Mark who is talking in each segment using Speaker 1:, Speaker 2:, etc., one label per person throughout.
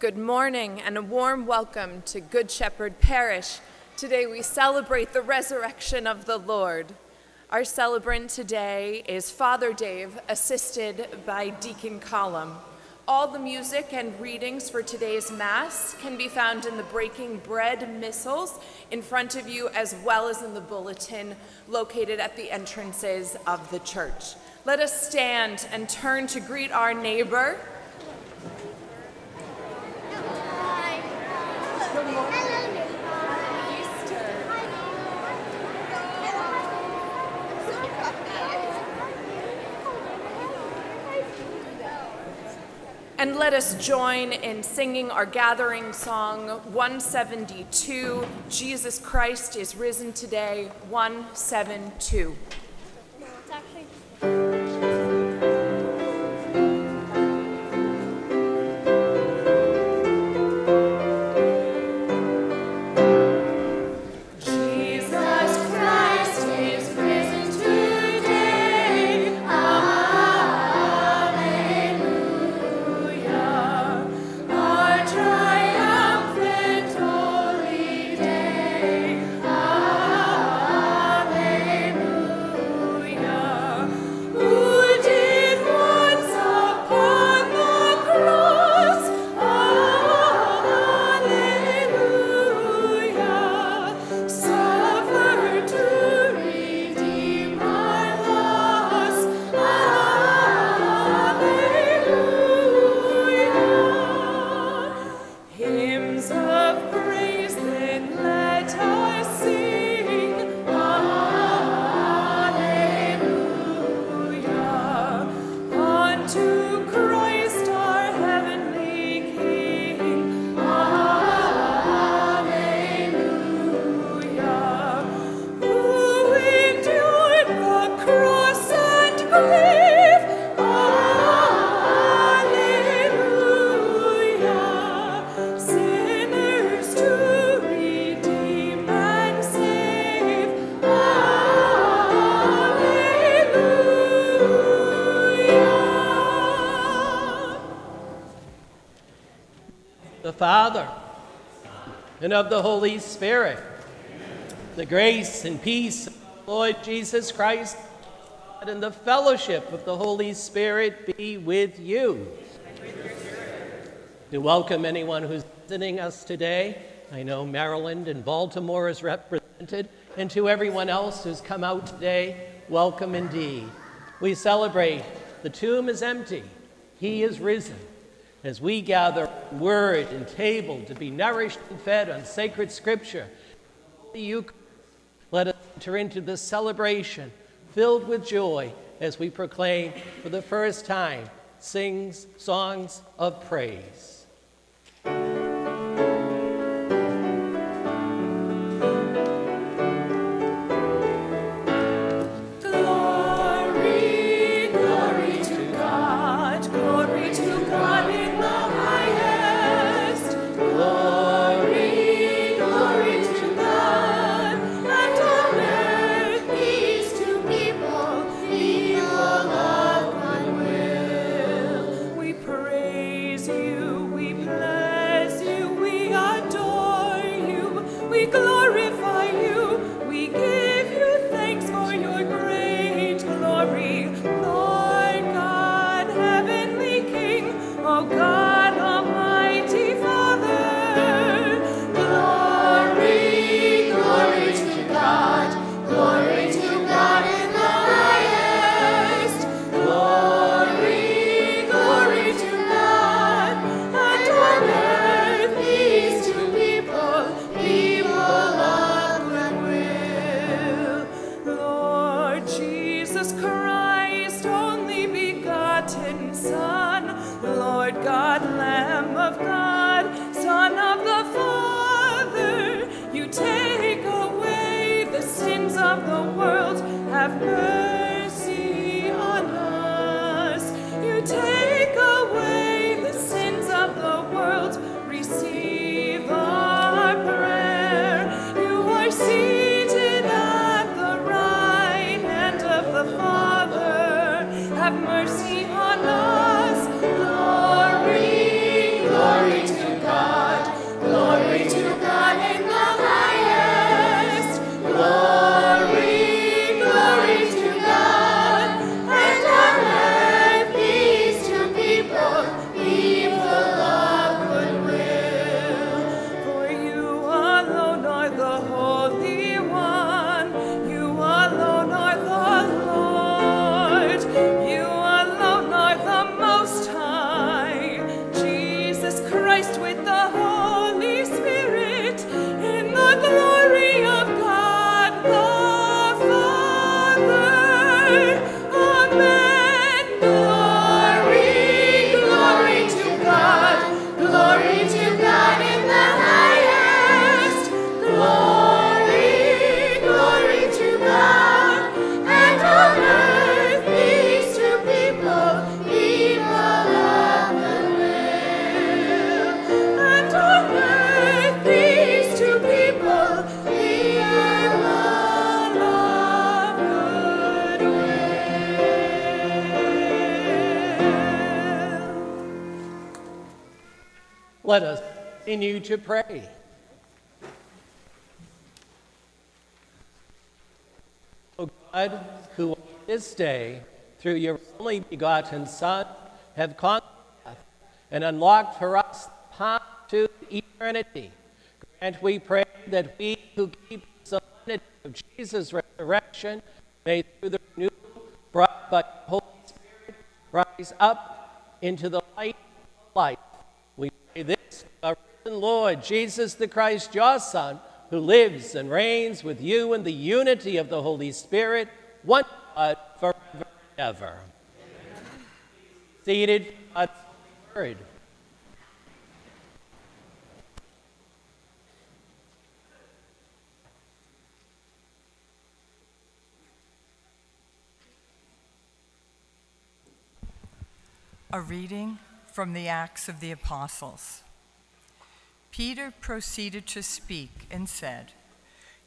Speaker 1: Good morning and a warm welcome to Good Shepherd Parish. Today we celebrate the resurrection of the Lord. Our celebrant today is Father Dave, assisted by Deacon Column. All the music and readings for today's Mass can be found in the Breaking Bread Missals in front of you, as well as in the bulletin located at the entrances of the church. Let us stand and turn to greet our neighbor. And let us join in singing our gathering song 172 Jesus Christ is risen today, 172.
Speaker 2: And of the Holy Spirit. The grace and peace of Lord Jesus Christ and the fellowship of the Holy Spirit be with you. To welcome anyone who's visiting us today, I know Maryland and Baltimore is represented, and to everyone else who's come out today, welcome indeed. We celebrate the tomb is empty, he is risen as we gather word and table to be nourished and fed on sacred scripture. Let us enter into this celebration filled with joy as we proclaim for the first time sings songs of praise.
Speaker 3: Have mercy us
Speaker 2: continue to pray. O God, who this day, through your only begotten Son, have conquered death and unlocked for us the path to eternity, grant, we pray, that we who keep the solemnity of Jesus' resurrection may, through the renewal brought by the Holy Spirit, rise up into the light of life. We pray this, Lord, Jesus the Christ, your Son, who lives and reigns with you in the unity of the Holy Spirit, one God, forever and ever. Seated for God's word.
Speaker 3: A reading from the Acts of the Apostles. Peter proceeded to speak and said,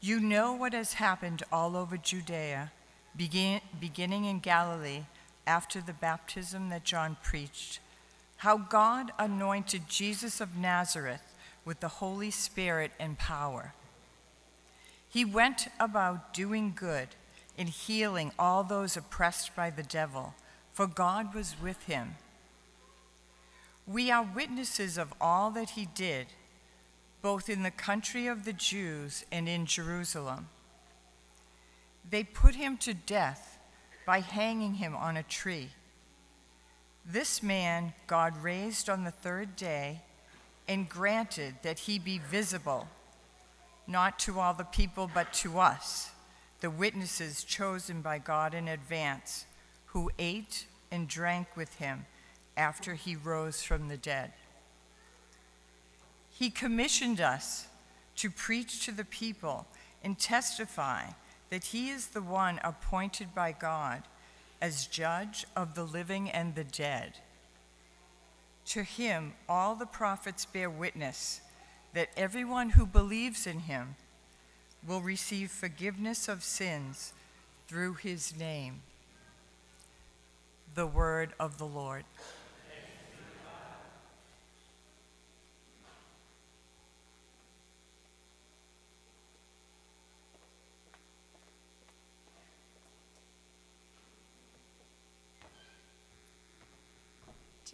Speaker 3: You know what has happened all over Judea, begin, beginning in Galilee after the baptism that John preached, how God anointed Jesus of Nazareth with the Holy Spirit and power. He went about doing good and healing all those oppressed by the devil, for God was with him. We are witnesses of all that he did, both in the country of the Jews and in Jerusalem. They put him to death by hanging him on a tree. This man God raised on the third day and granted that he be visible, not to all the people, but to us, the witnesses chosen by God in advance, who ate and drank with him after he rose from the dead. He commissioned us to preach to the people and testify that he is the one appointed by God as judge of the living and the dead. To him, all the prophets bear witness that everyone who believes in him will receive forgiveness of sins through his name. The word of the Lord.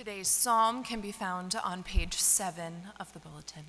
Speaker 1: Today's psalm can be found on page seven of the bulletin.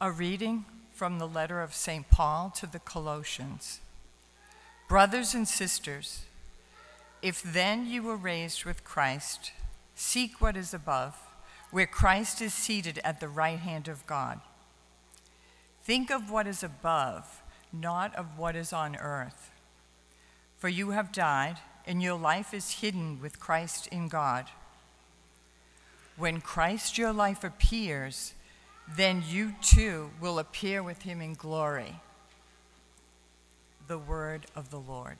Speaker 1: A reading from the letter of St. Paul to the Colossians. Brothers and sisters, if then you were raised with Christ, seek what is above, where Christ is seated at the right hand of God. Think of what is above, not of what is on earth. For you have died, and your life is hidden with Christ in God. When Christ your life appears, then you too will appear with him in glory. The word of the Lord.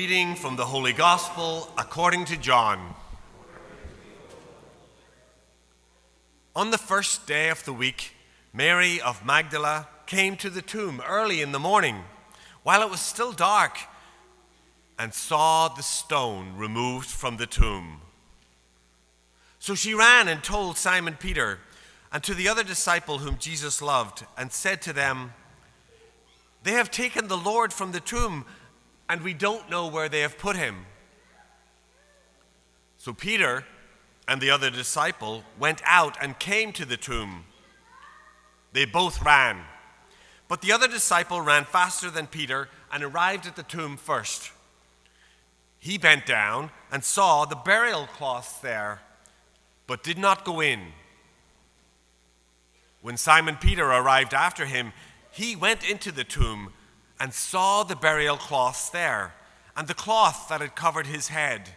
Speaker 4: Reading from the Holy Gospel according to John. On the first day of the week, Mary of Magdala came to the tomb early in the morning, while it was still dark, and saw the stone removed from the tomb. So she ran and told Simon Peter and to the other disciple whom Jesus loved, and said to them, they have taken the Lord from the tomb, and we don't know where they have put him. So Peter and the other disciple went out and came to the tomb. They both ran. But the other disciple ran faster than Peter and arrived at the tomb first. He bent down and saw the burial cloths there, but did not go in. When Simon Peter arrived after him, he went into the tomb and saw the burial cloths there, and the cloth that had covered his head,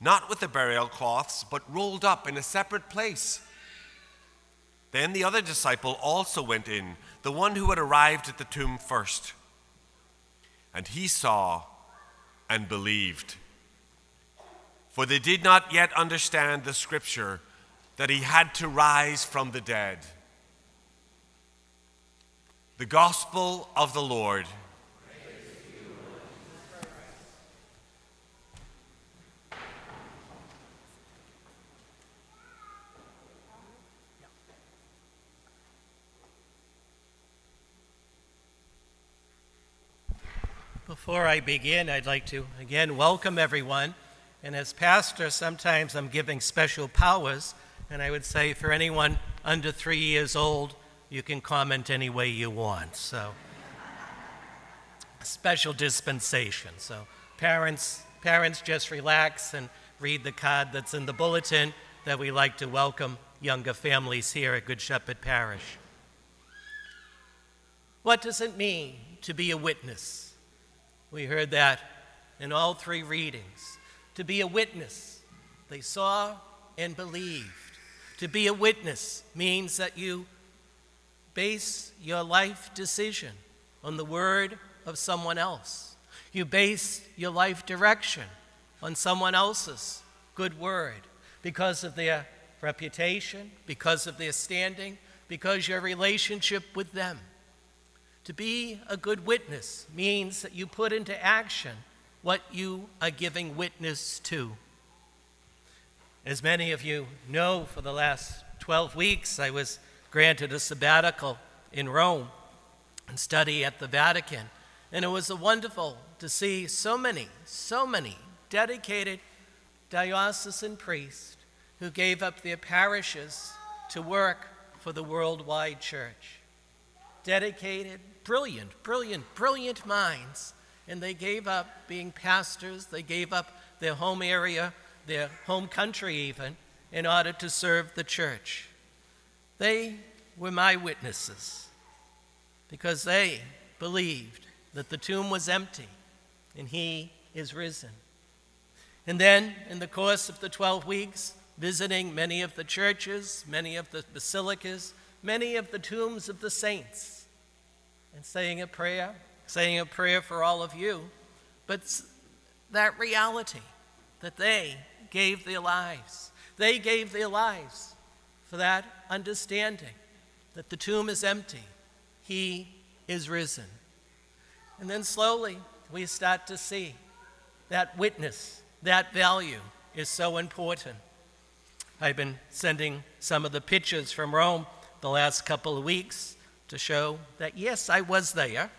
Speaker 4: not with the burial cloths, but rolled up in a separate place. Then the other disciple also went in, the one who had arrived at the tomb first. And he saw and believed. For they did not yet understand the scripture that he had to rise from the dead. The Gospel of the Lord.
Speaker 2: Before I begin, I'd like to again welcome everyone. And as pastor, sometimes I'm giving special powers. And I would say for anyone under three years old, you can comment any way you want. So, special dispensation. So, parents, parents, just relax and read the card that's in the bulletin that we like to welcome younger families here at Good Shepherd Parish. What does it mean to be a witness? We heard that in all three readings. To be a witness, they saw and believed. To be a witness means that you base your life decision on the word of someone else. You base your life direction on someone else's good word because of their reputation, because of their standing, because your relationship with them. To be a good witness means that you put into action what you are giving witness to. As many of you know, for the last 12 weeks, I was granted a sabbatical in Rome and study at the Vatican. And it was wonderful to see so many, so many dedicated diocesan priests who gave up their parishes to work for the worldwide church. Dedicated, brilliant, brilliant, brilliant minds. And they gave up being pastors, they gave up their home area, their home country even, in order to serve the church. They were my witnesses because they believed that the tomb was empty and he is risen. And then, in the course of the 12 weeks, visiting many of the churches, many of the basilicas, many of the tombs of the saints, and saying a prayer, saying a prayer for all of you, but that reality that they gave their lives. They gave their lives for that understanding that the tomb is empty, he is risen. And then slowly we start to see that witness, that value is so important. I've been sending some of the pictures from Rome the last couple of weeks to show that, yes, I was there.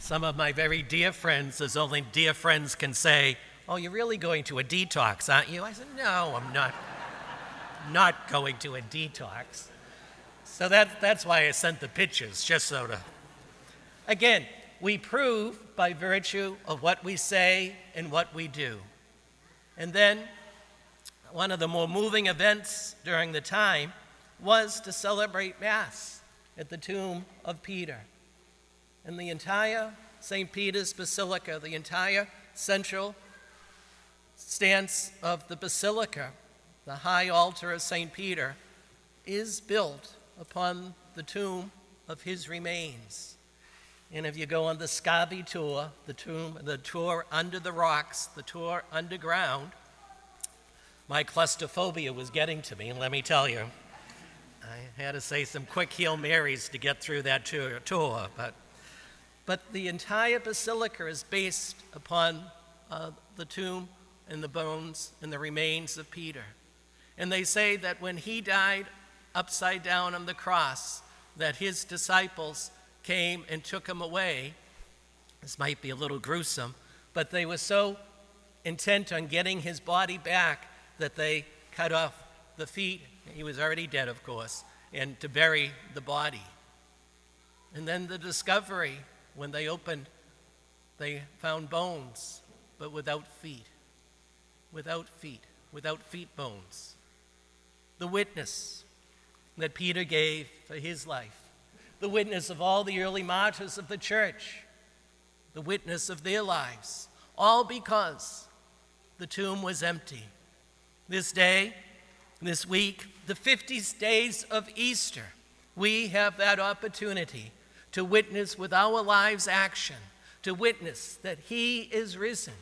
Speaker 2: Some of my very dear friends, as only dear friends can say, Oh, you're really going to a detox, aren't you? I said, No, I'm not, not going to a detox. So that, that's why I sent the pictures, just so to. Again, we prove by virtue of what we say and what we do. And then, one of the more moving events during the time was to celebrate Mass at the tomb of Peter. And the entire St. Peter's Basilica, the entire central stance of the basilica, the high altar of St. Peter, is built upon the tomb of his remains. And if you go on the Scavi tour, the tomb, the tour under the rocks, the tour underground, my claustrophobia was getting to me, and let me tell you. I had to say some quick Hail Marys to get through that tour, but, but the entire basilica is based upon uh, the tomb and the bones and the remains of Peter. And they say that when he died upside down on the cross that his disciples came and took him away. This might be a little gruesome, but they were so intent on getting his body back that they cut off the feet. He was already dead, of course, and to bury the body. And then the discovery when they opened, they found bones, but without feet. Without feet, without feet bones. The witness that Peter gave for his life, the witness of all the early martyrs of the church, the witness of their lives, all because the tomb was empty. This day, this week, the 50 days of Easter, we have that opportunity to witness with our lives' action, to witness that He is risen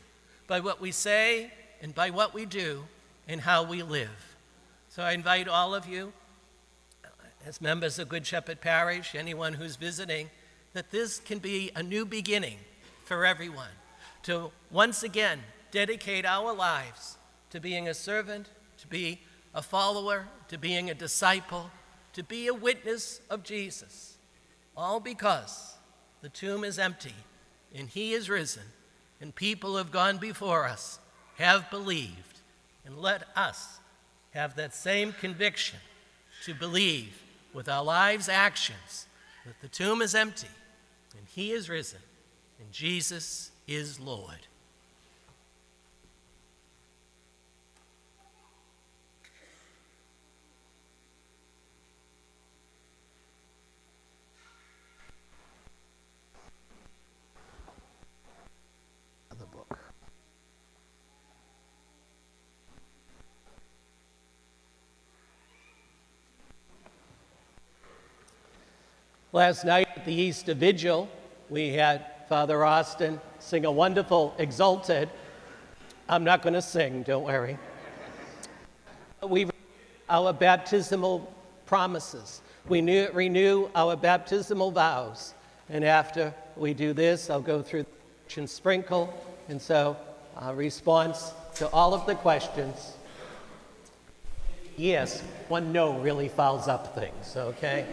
Speaker 2: by what we say and by what we do and how we live. So I invite all of you as members of Good Shepherd Parish, anyone who's visiting, that this can be a new beginning for everyone to once again dedicate our lives to being a servant, to be a follower, to being a disciple, to be a witness of Jesus. All because the tomb is empty and he is risen, and people have gone before us, have believed, and let us have that same conviction to believe with our lives' actions that the tomb is empty and he is risen and Jesus is Lord. Last night at the Easter Vigil, we had Father Austin sing a wonderful Exsultet. I'm not going to sing, don't worry. We our baptismal promises. We renew our baptismal vows. And after we do this, I'll go through and sprinkle. And so, uh, response to all of the questions. Yes, one no really fouls up things, okay?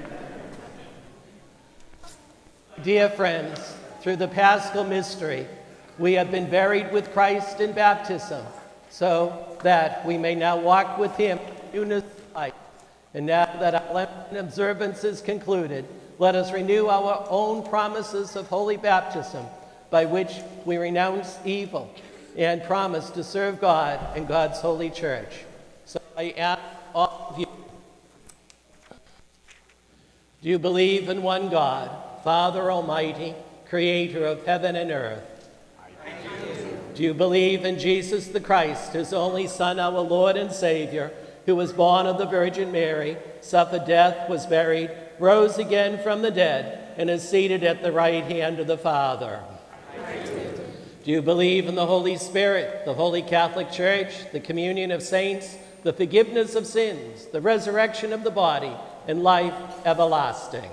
Speaker 2: Dear friends, through the paschal mystery, we have been buried with Christ in baptism, so that we may now walk with him in newness of life. And now that our Lenten observance is concluded, let us renew our own promises of holy baptism, by which we renounce evil and promise to serve God and God's holy church. So I ask all of you do you believe in one God, Father Almighty, creator of heaven and earth? Do you believe in Jesus the Christ, his only Son, our Lord and Savior, who was born of the Virgin Mary, suffered death, was buried, rose again from the dead, and is seated at the right hand of the Father? Do you believe in the Holy Spirit, the Holy Catholic Church, the communion of saints, the forgiveness of sins, the resurrection of the body, and life everlasting?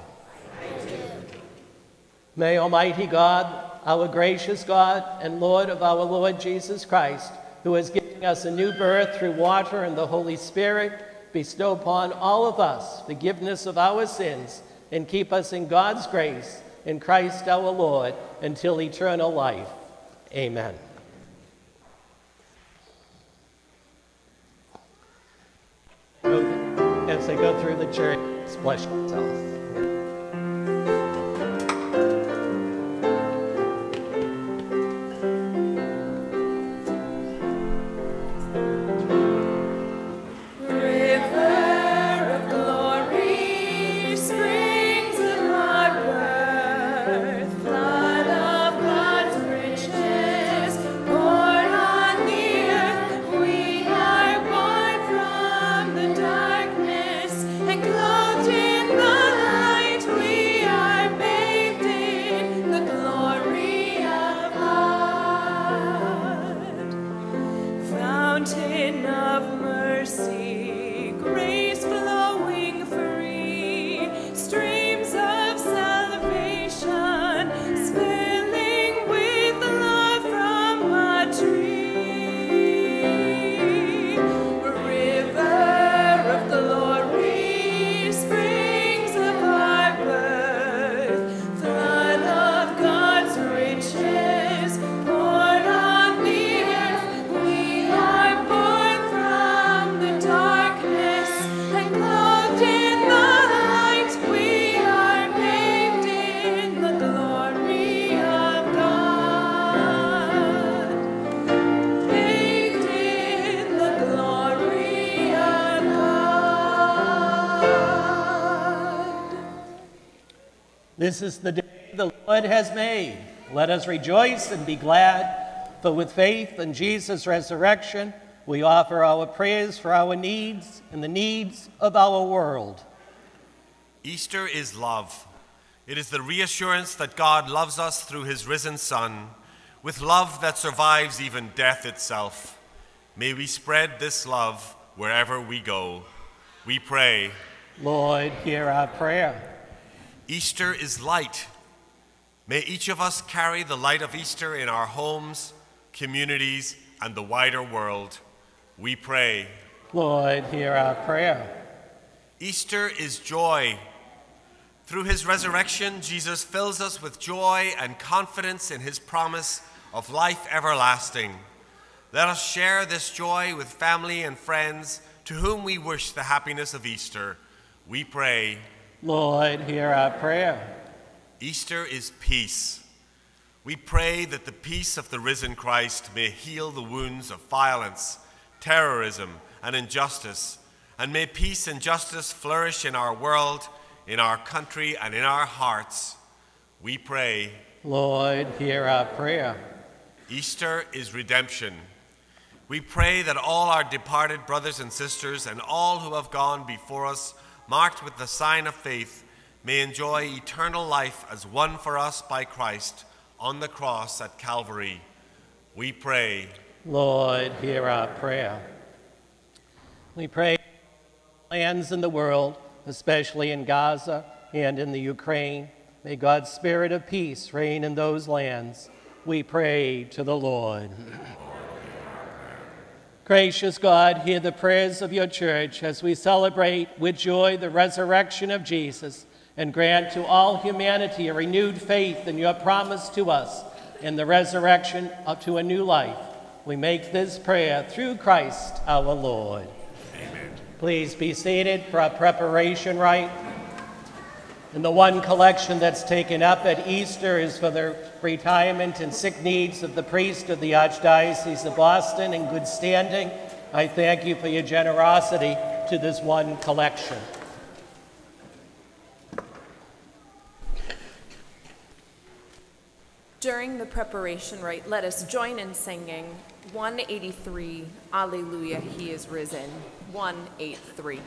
Speaker 2: May Almighty God, our gracious God and Lord of our Lord Jesus Christ, who has given us a new birth through water and the Holy Spirit, bestow upon all of us forgiveness of our sins and keep us in God's grace in Christ our Lord until eternal life. Amen. As they go through the church, splash yourself. This is the day the Lord has made. Let us rejoice and be glad, for with faith in Jesus' resurrection, we offer our prayers for our needs and the needs of our world.
Speaker 4: Easter is love. It is the reassurance that God loves us through his risen Son, with love that survives even death itself. May we spread this love wherever we go. We pray.
Speaker 2: Lord, hear our prayer.
Speaker 4: Easter is light. May each of us carry the light of Easter in our homes, communities, and the wider world. We pray.
Speaker 2: Lord, hear our prayer.
Speaker 4: Easter is joy. Through his resurrection, Jesus fills us with joy and confidence in his promise of life everlasting. Let us share this joy with family and friends to whom we wish the happiness of Easter. We pray.
Speaker 2: Lord, hear our prayer.
Speaker 4: Easter is peace. We pray that the peace of the risen Christ may heal the wounds of violence, terrorism, and injustice, and may peace and justice flourish in our world, in our country, and in our hearts. We pray.
Speaker 2: Lord, hear our prayer.
Speaker 4: Easter is redemption. We pray that all our departed brothers and sisters and all who have gone before us, marked with the sign of faith, may enjoy eternal life as won for us by Christ on the cross at Calvary. We pray.
Speaker 2: Lord, hear our prayer. We pray lands in the world, especially in Gaza and in the Ukraine. May God's spirit of peace reign in those lands. We pray to the Lord. Gracious God, hear the prayers of your church as we celebrate with joy the resurrection of Jesus and grant to all humanity a renewed faith in your promise to us in the resurrection to a new life. We make this prayer through Christ our Lord. Amen. Please be seated for our preparation rite. And the one collection that's taken up at Easter is for the retirement and sick needs of the priest of the Archdiocese of Boston in good standing. I thank you for your generosity to this one collection.
Speaker 1: During the preparation rite, let us join in singing 183, Alleluia, He is risen. 183.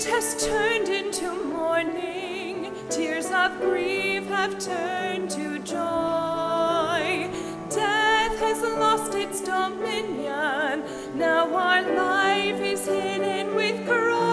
Speaker 1: Night has turned into morning, tears of grief have turned to joy. Death has lost its dominion, now our life is hidden with Christ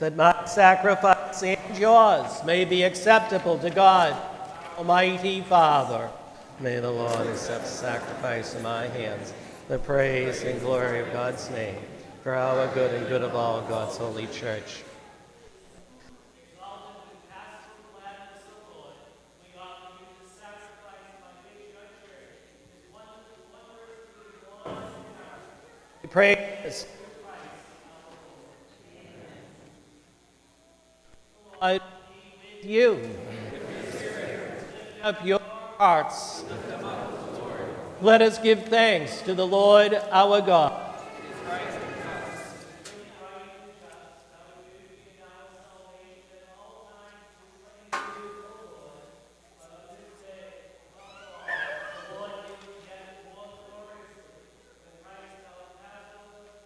Speaker 2: that my sacrifice and yours may be acceptable to God, Almighty Father. May the Lord accept the sacrifice in my hands, the praise and glory of God's name, for our good and good of all God's holy church. We Lord, you up your hearts. Let us give thanks to the Lord our God.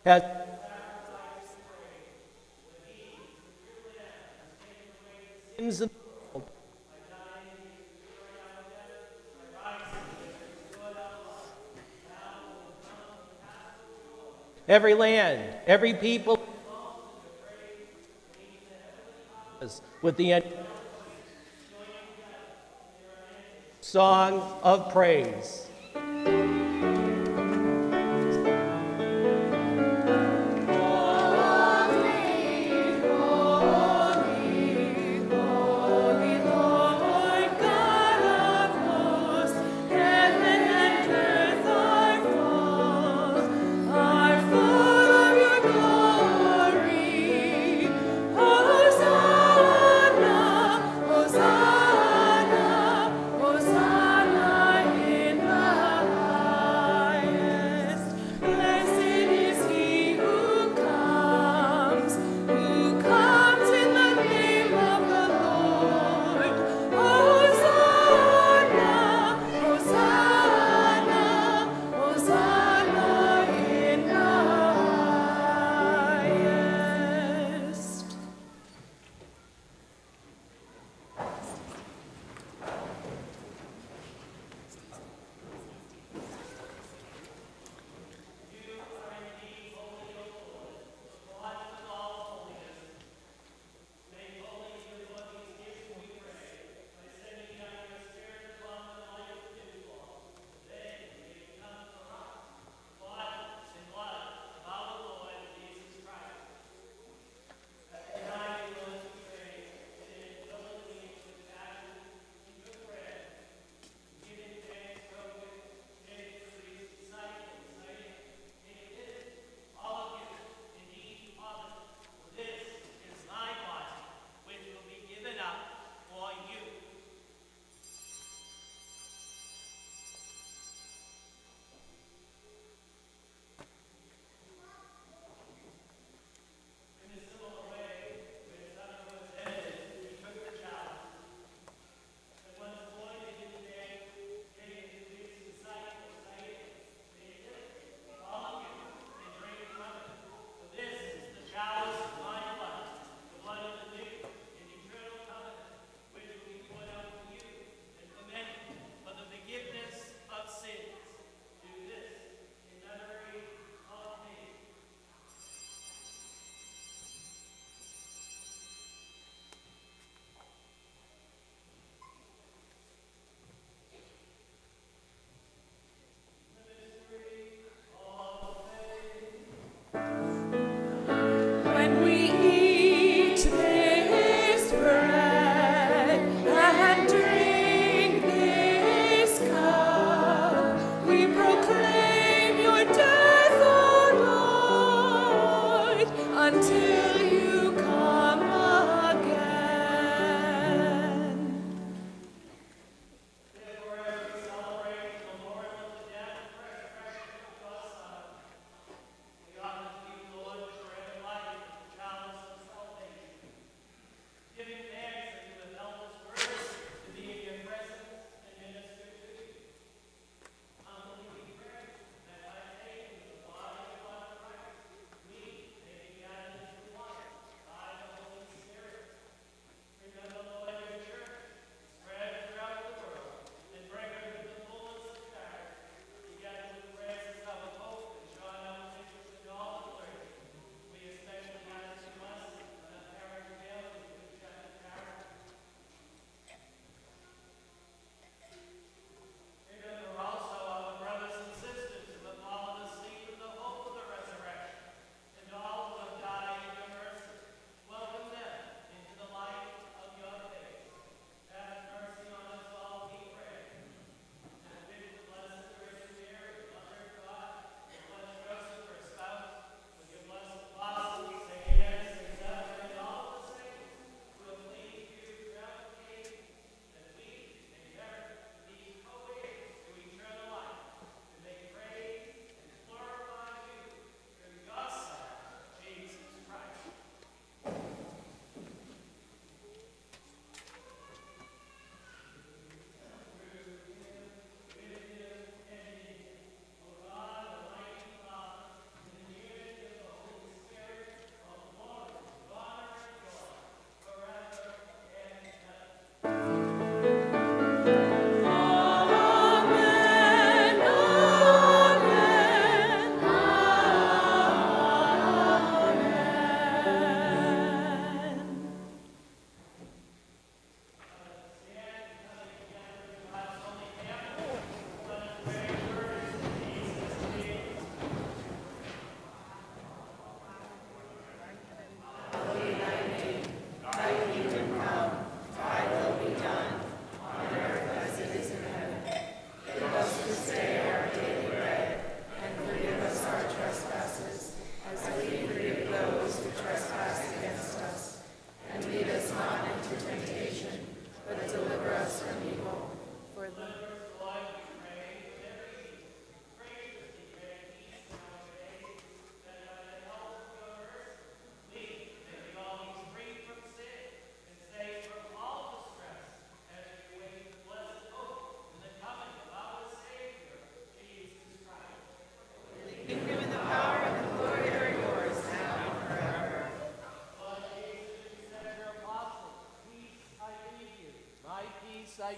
Speaker 2: Has sins of the world. Every land, every people,
Speaker 1: with the end. Song of Praise.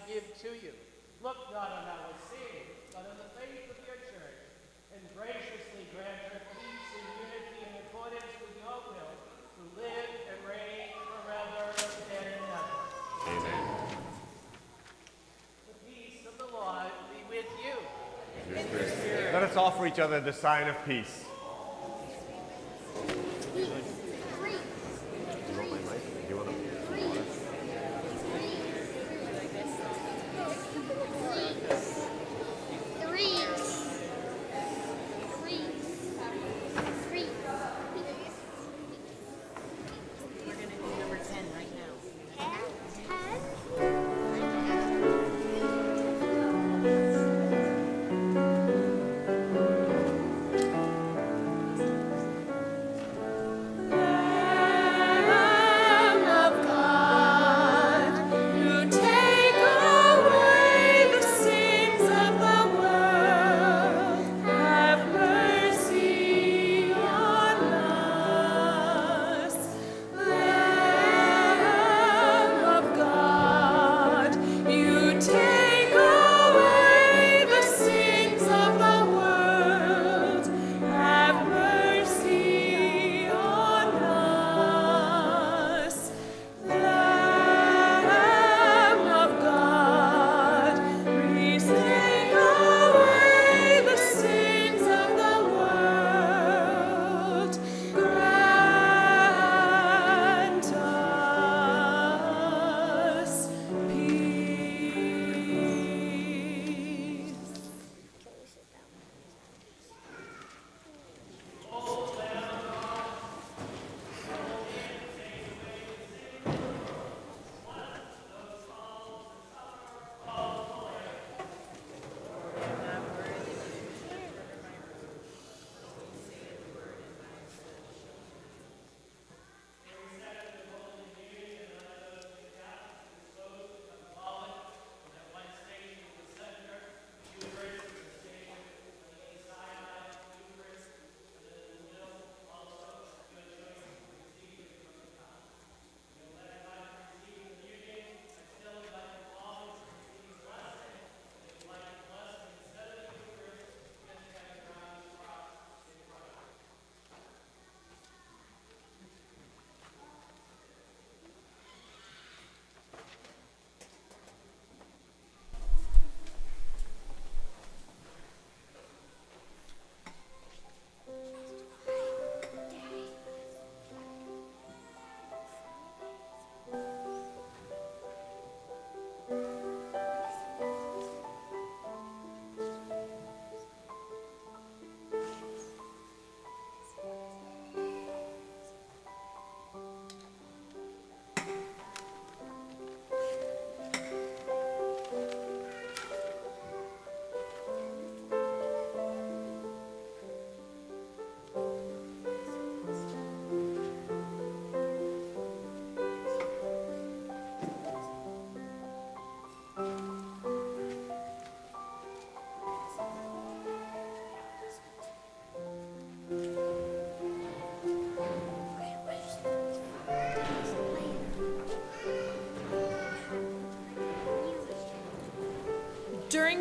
Speaker 2: Give to you. Look not on our sins, but on the faith of your church, and graciously grant her peace and unity in accordance with your will, who live and reign forever and ever.
Speaker 1: Amen.
Speaker 2: The peace of the Lord be with you.
Speaker 1: Let us offer each other the sign of peace.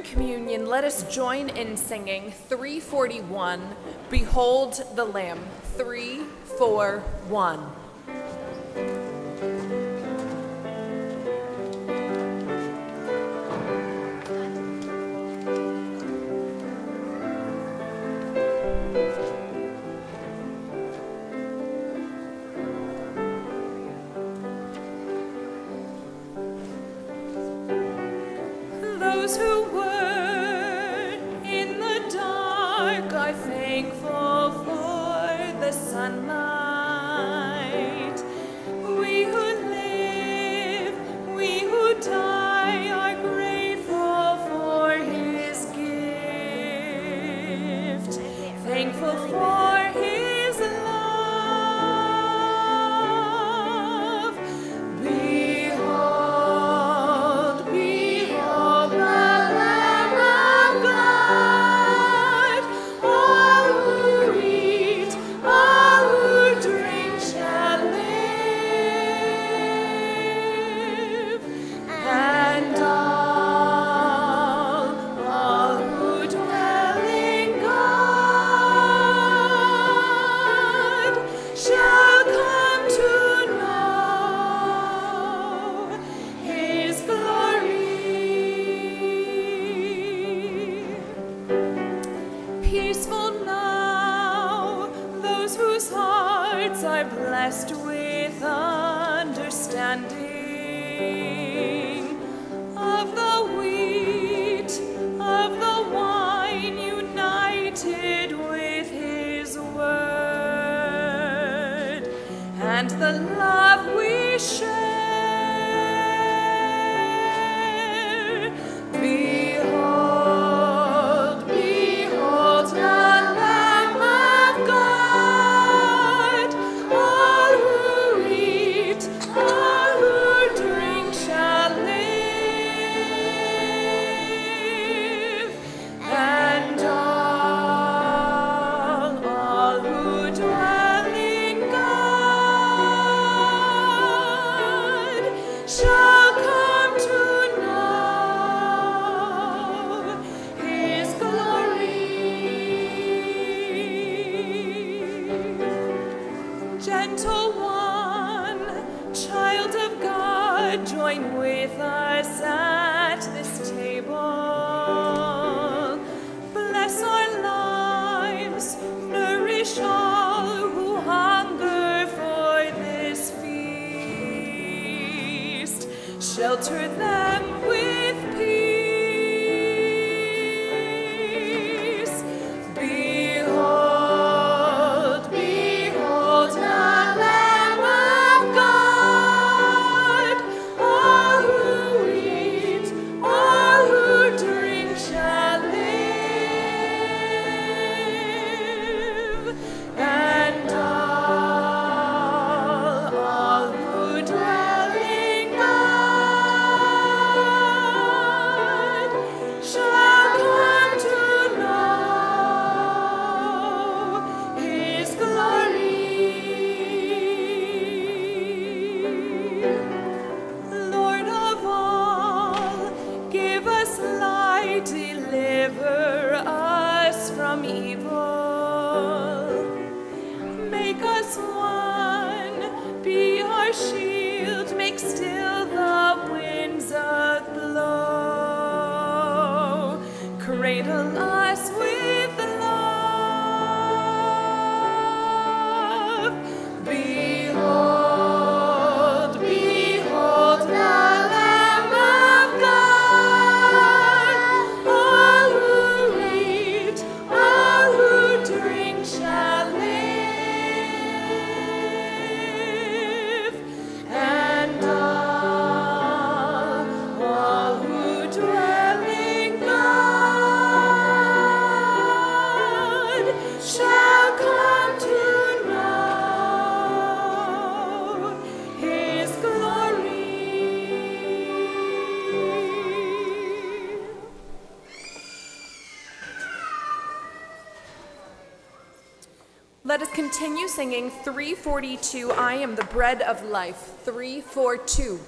Speaker 5: Communion, let us join in singing 341 Behold the Lamb. 341. are blessed with understanding
Speaker 1: of the wheat, of the wine united with his word, and the love we share. singing 342 I Am the Bread of Life, 342.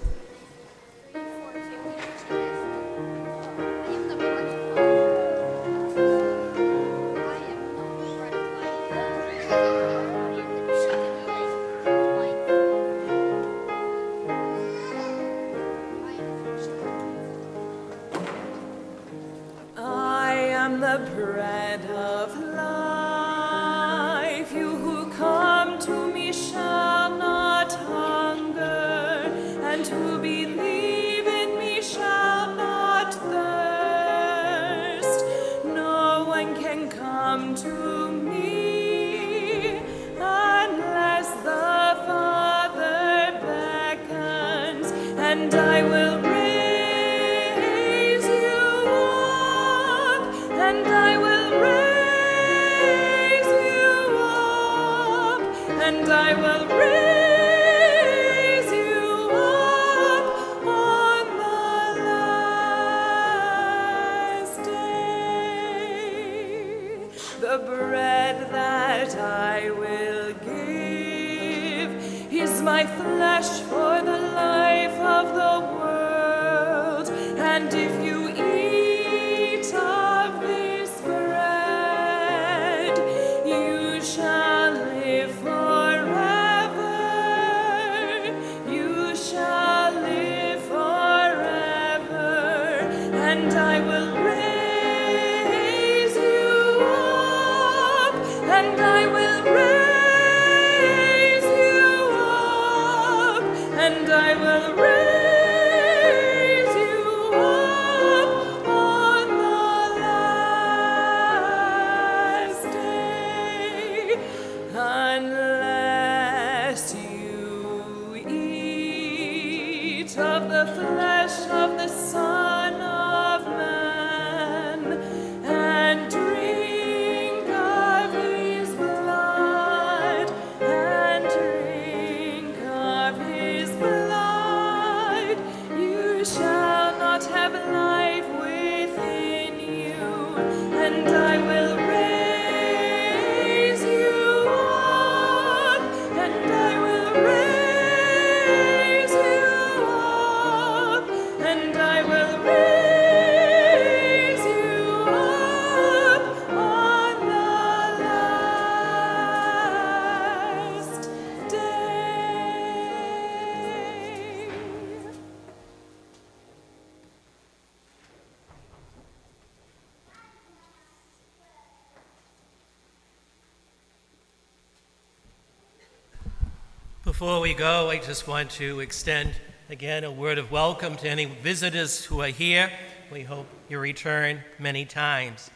Speaker 2: Go, I just want to extend again a word of welcome to any visitors who are here. We hope you return many times.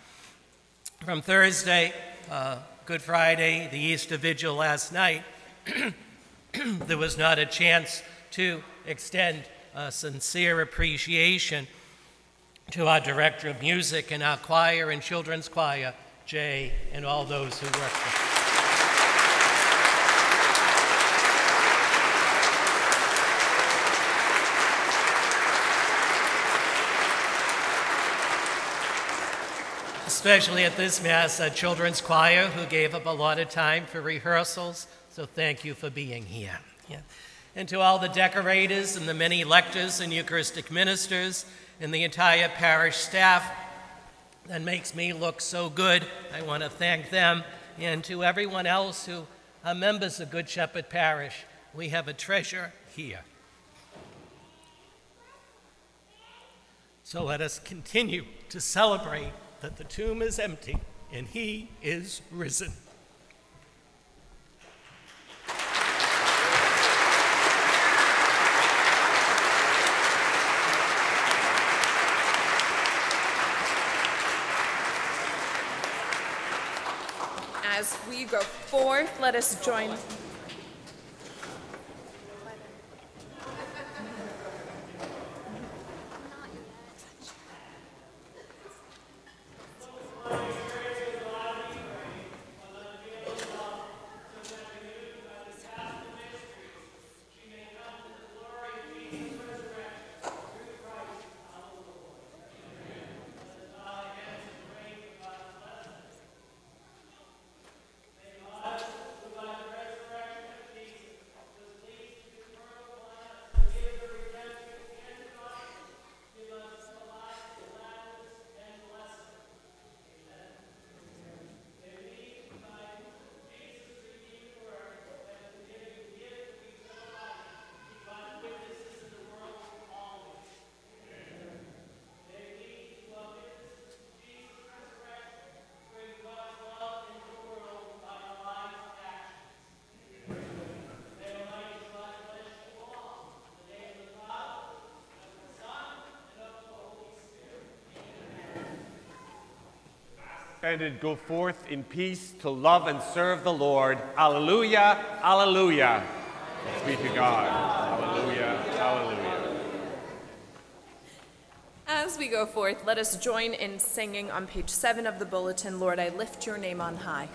Speaker 2: From Thursday, uh, Good Friday, the Easter Vigil last night, there was not a chance to extend a sincere appreciation to our director of music and our choir and children's choir, Jay, and all those who work with us. Especially at this Mass, a children's choir who gave up a lot of time for rehearsals. So thank you for being here. Yeah. And to all the decorators and the many lectors and Eucharistic ministers and the entire parish staff that makes me look so good, I want to thank them. And to everyone else who are members of Good Shepherd Parish, we have a treasure here. So let us continue to celebrate that the tomb is empty and he is risen.
Speaker 5: As we go forth, let us join.
Speaker 6: And it go forth in peace to love and serve the Lord. Alleluia, alleluia. Thanks be to God. Alleluia, alleluia.
Speaker 5: As we go forth, let us join in singing on page seven of the bulletin, Lord, I lift your name on high.